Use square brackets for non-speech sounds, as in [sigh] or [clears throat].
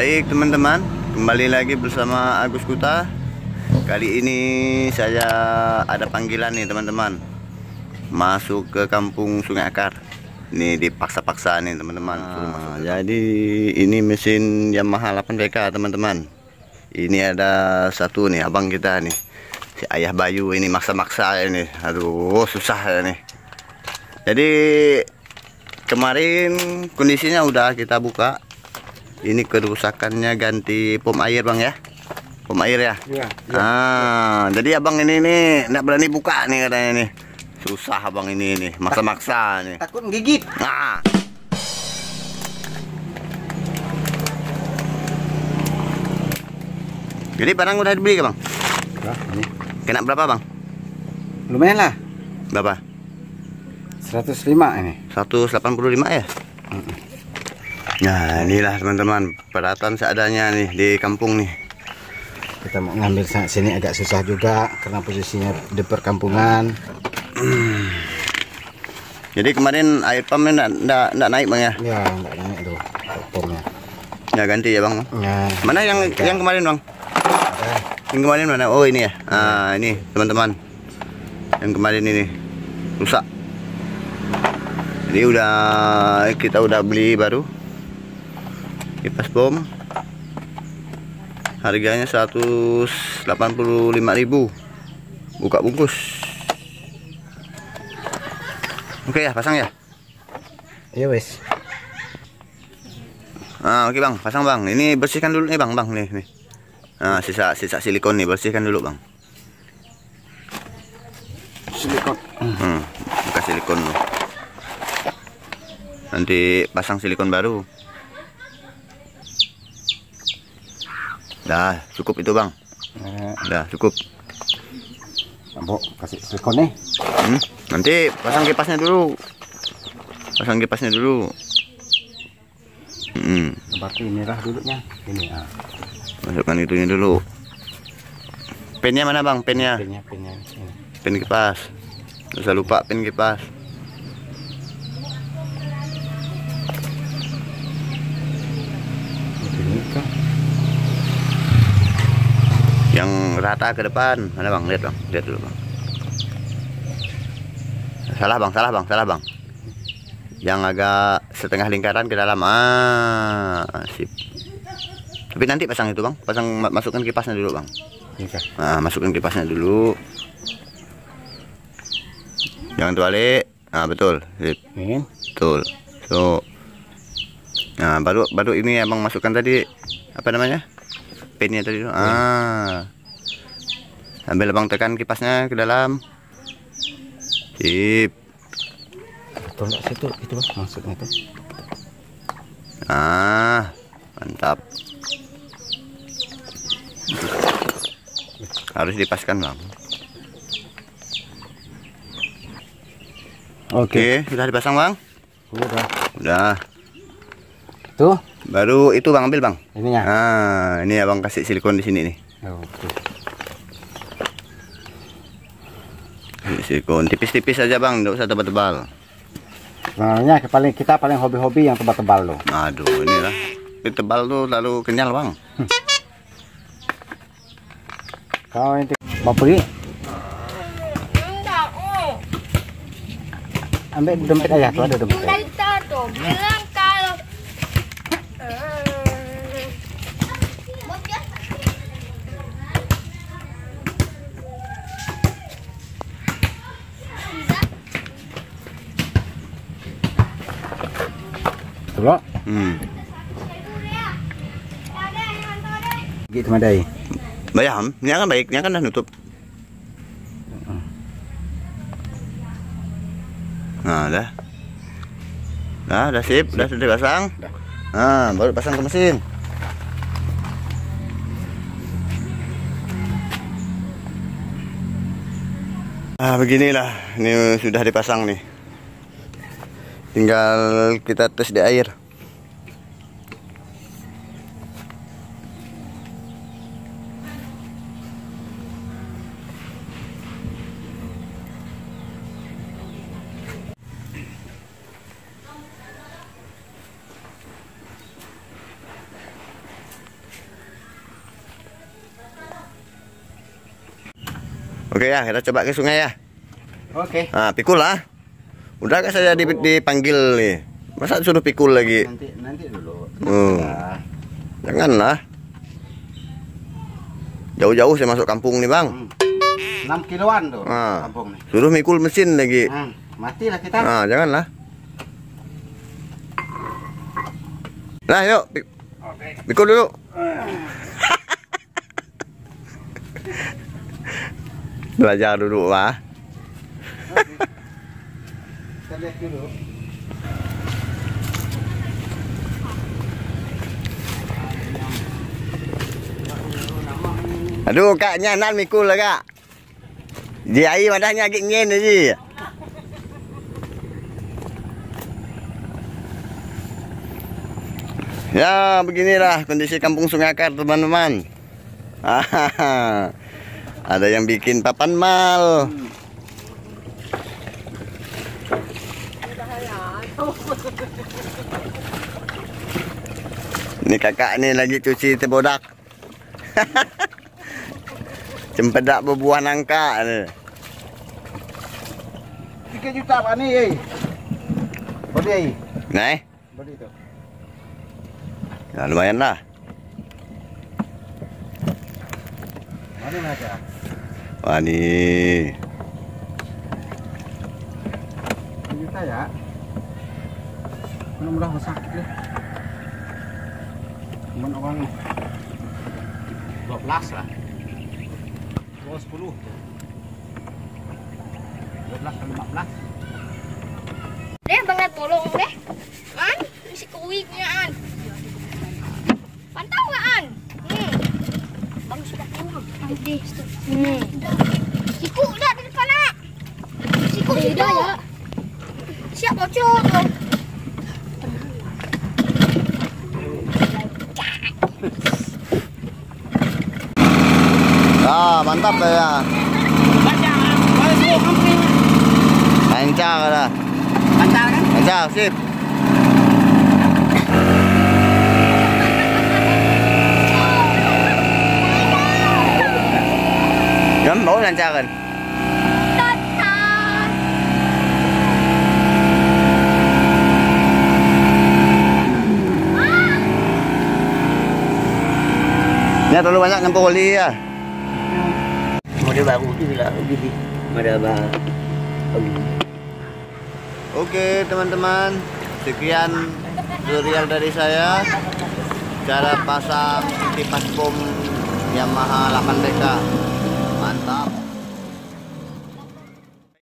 Baik teman-teman, kembali lagi bersama Agus Kuta. Kali ini saya ada panggilan nih teman-teman. Masuk ke kampung Sungai Akar. Ini dipaksa-paksa nih teman-teman. Ah, jadi ini mesin Yamaha 8PK teman-teman. Ini ada satu nih abang kita nih. Si Ayah Bayu ini maksa-maksa ini. Aduh, susah ya nih. Jadi kemarin kondisinya udah kita buka ini kerusakannya ganti pom air bang ya? Pom air ya, Iya, ah jadi abang ini nih nggak berani buka nih katanya nih. Susah abang ini nih maksa-maksa nih. Takut gigit. nah jadi barang udah dibeli bang? Nah, ini. kena berapa bang? Lumayan lah. berapa? 105 ini. 185 ya Nah inilah teman-teman peralatan seadanya nih di kampung nih Kita mau ngambil sini agak susah juga karena posisinya di perkampungan. [clears throat] Jadi kemarin air pumpnya enggak, enggak, enggak naik bang ya? Ya, enggak naik tuh pomnya. Ya ganti ya bang. Ya, Mana yang yang kemarin bang? ada. Yang kemarin mana? Oh ini ya. Ah ini teman-teman. Yang kemarin ini rusak. Jadi udah kita udah beli baru kipas bom. Harganya 185.000 Buka bungkus. Oke ya, pasang ya. Iya wes. Ah, oke bang, pasang bang. Ini bersihkan dulu nih bang, bang nih, nih. Nah, sisa sisa silikon nih bersihkan dulu bang. Silikon. Hmm, buka silikon lu. Nanti pasang silikon baru. Dah, cukup itu bang. Nah, Dah, cukup. Ambo kasih silikon nih. Hmm, nanti pasang kipasnya dulu. Pasang kipasnya dulu. Hmm, Batu merah dulunya. Ini ah. masukkan itunya dulu. Pennya mana bang? Pennya? Pinnya pinnya. Ini. Pen kipas. Usah lupa pen kipas. Ini kan. Yang rata ke depan. Mana bang? Lihat bang. Lihat dulu bang. Salah bang, salah bang, salah bang. Yang agak setengah lingkaran ke dalam. Ah, sip. Tapi nanti pasang itu bang. Pasang ma- masukkan kipasnya dulu bang. Nah, masukkan kipasnya dulu. Jangan terbalik. Nah, betul. Sip. Betul. So, nah baru baru ini abang masukkan tadi apa namanya? Pinnya tadi. Ah. Sambil abang tekan kipasnya ke dalam. Sip. Tolak situ itu Bang, masuknya tuh. Ah, mantap. Harus dipaskan bang. Oke, sudah dipasang bang. Udah. Udah. Tuh, Baru itu bang ambil bang. ininya. Ah, ini abang kasih silikon di sini nih. Oh, tuh. Ini silikon tipis-tipis aja bang, nggak usah tebal-tebal. Sebenarnya paling kita paling hobi-hobi yang tebal-tebal loh. Aduh, inilah. Tapi tebal tuh lalu kenyal bang. Kau ini mau pergi? Enggak, oh. Ambil dompet ayah tuh ada dompet. ayah. Dari tuh bilang kalau Eh. Hmm. Bayam, ini kan baik, ini kan dah nutup. Nah, dah. Nah, dah sip, dah sudah dipasang. Dah. Nah, baru pasang ke mesin. Ah, beginilah. Ini sudah dipasang nih. Tinggal kita tes di air. Oke ya, kita coba ke sungai ya. Oke. Ah, pikul lah. Udah kan saya dip- dipanggil nih. Masa suruh pikul lagi? Nanti nanti dulu. Hmm. Nah, Janganlah. Jauh-jauh saya masuk kampung nih, Bang. hmm. 6 kiloan tuh Ah. kampung nih. Suruh mikul mesin lagi. Hmm. Matilah kita. Ah, janganlah. Nah, yuk. Pikul dulu. Belajar dulu, dulu. Aduh, kak nyanan mikul lah, kak. Di air wadahnya agak aja. Ya, beginilah kondisi kampung Sungai Akar, teman-teman. [laughs] Ada yang bikin papan mal. Ini kakak ini lagi cuci tebodak. [laughs] Cempedak berbuah nangka ni. 3 juta Pak ni, eh. Bodi eh. Nah, Bodi tu. ya, lumayan lah. Mana nak aja? Wah ni. 3 juta ya. Mudah-mudahan besar dia. Cuman orang 12 lah. 12 10. 12 kali 15. Deh, banget tolong deh. An, isi kuiknya An. Pantau nggak An? Hmm. Bang sudah pulang. Deh, Hmm. Siku udah di depan nak. Siku sudah ya. Siap bocor. Ah, mantap dah ya. Lancar dah. Lancar kan? Lancar, sip. Baru lancar kan? Tahan. Ni terlalu banyak campur oli ya. Model baru tu lah gini. Model baru. Oke teman-teman, sekian tutorial dari saya cara pasang kipas bom Yamaha 8 DK